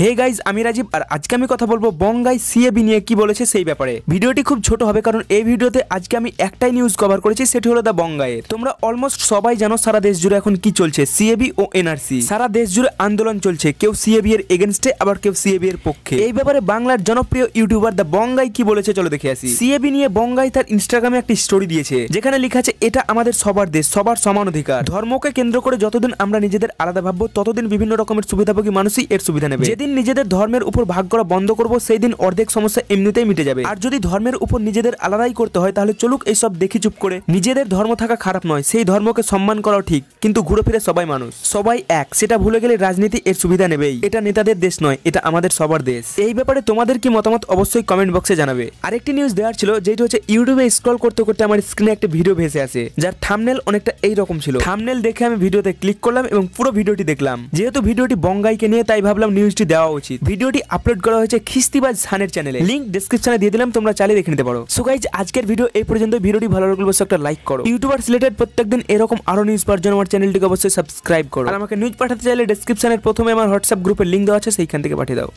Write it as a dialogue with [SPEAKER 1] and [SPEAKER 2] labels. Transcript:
[SPEAKER 1] Hey guys, আমি রাজীব, আর আজকে আমি কথা বলব বঙ্গাই সিএবি নিয়ে কি বলেছে সেই ব্যাপারে। ভিডিওটি খুব ছোট হবে, কারণ এই ভিডিওতে আজকে আমি একটাই নিউজ কভার করেছি, সেটি হলো দা বঙ্গাইয়ের। তোমরা অলমোস্ট সবাই জানো সারা দেশ জুড়ে এখন কি চলছে, সিএবি ও এনআরসি। সারা দেশ জুড়ে আন্দোলন চলছে, কেউ সিএবি এর এগেনস্টে আবার কেউ সিএবি এর পক্ষে। এই ব্যাপারে বাংলার জনপ্রিয় ইউটিউবার দা বঙ্গাই কি বলেছে, চলো দেখে আসি। সিএবি নিয়ে বঙ্গাই তার ইনস্টাগ্রামে একটি স্টোরি দিয়েছে, যেখানে লেখা আছে, এটা আমাদের সবার দেশ, সবার সমান অধিকার। ধর্মকে কেন্দ্র করে যতদিন আমরা নিজেদের আলাদা ভাববো, ততদিন বিভিন্ন রকমের সুবিধাভোগী মানুষই এর সুবিধা নেবে। যেদিন নিজেদের ধর্মের উপর ভাগ করা বন্ধ করব সেই দিন অর্ধেক সমস্যা এমনিতেই মিটে যাবে। আর যদি ধর্মের উপর নিজেদের আলাদাই করতে হয়, তাহলে চলুক এইসব দেখি চুপ করে। নিজেদের ধর্ম থাকা খারাপ নয়, সেই ধর্মকে সম্মান করাও ঠিক, কিন্তু ঘুরে ফিরে সবাই মানুষ। সবাই এক, সেটা ভুলে গেলে রাজনীতি এর সুবিধা নেবেই। এটা নেতাদের দেশ নয়, এটা আমাদের সবার দেশ। এই ব্যাপারে তোমাদের কি মতামত অবশ্যই কমেন্ট বক্সে জানাবে। আরেকটি নিউজ দেওয়ার ছিল যেটি হচ্ছে ইউটিউবে স্ক্রল করতে করতে আমার স্ক্রিনে একটা ভিডিও ভেসে আসে, যার থামনেল অনেকটা এই রকম ছিল। থামনেল দেখে আমি ভিডিওতে ক্লিক করলাম এবং পুরো ভিডিওটি দেখলাম। যেহেতু ভিডিওটি বঙ্গাইকে নিয়ে, তাই ভাবলাম নিউজটি দেওয়া উচিত। ভিডিওটি আপলোড করা হয়েছে খিস্তিবাজ সানের চ্যানেলে লিংক ডিসক্রিপশনে দিয়ে দিলাম তোমরা চালিয়ে দেখে নিতে পারো। সো গাইজ আজকের ভিডিও এই পর্যন্ত। ভিডিওটি ভালো লাগলে অবশ্যই একটা লাইক করো। ইউটিউবার রিলেটেড প্রত্যেকদিন এরকম আরও নিউজ পাওয়ার জন্য আমার চ্যানেলটিকে অবশ্যই সাবস্ক্রাইব করো। আর আমাকে নিউজ পাঠাতে চাইলে ডিসক্রিপশনের প্রথমে আমার হোয়াটসঅ্যাপ গ্রুপের লিঙ্ক দেওয়া আছে সেইখান থেকে পাঠিয়ে দাও।